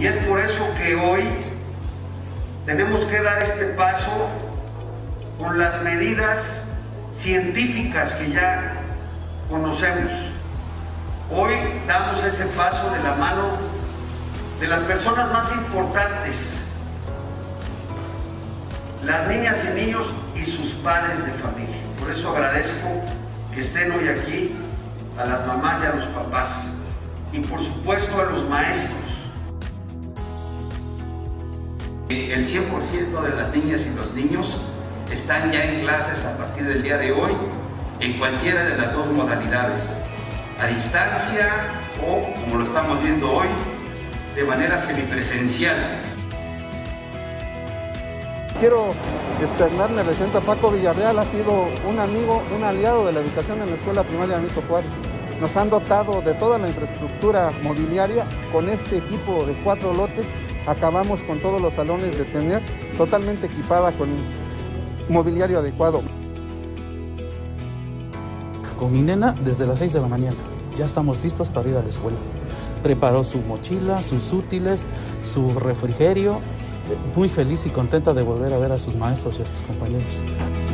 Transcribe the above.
Y es por eso que hoy tenemos que dar este paso con las medidas científicas que ya conocemos. Hoy damos ese paso de la mano de las personas más importantes, las niñas y niños y sus padres de familia. Por eso agradezco que estén hoy aquí a las mamás y a los papás y por supuesto a los maestros. El 100% de las niñas y los niños están ya en clases a partir del día de hoy en cualquiera de las dos modalidades, a distancia o, como lo estamos viendo hoy, de manera semipresencial. Quiero externarme reciente a Paco Villarreal, ha sido un amigo, un aliado de la educación en la Escuela Primaria Benito Juárez. Nos han dotado de toda la infraestructura mobiliaria. Con este equipo de cuatro lotes acabamos con todos los salones de tener totalmente equipada con mobiliario adecuado. Con mi nena desde las 6 de la mañana. Ya estamos listos para ir a la escuela. Preparó su mochila, sus útiles, su refrigerio. Muy feliz y contenta de volver a ver a sus maestros y a sus compañeros.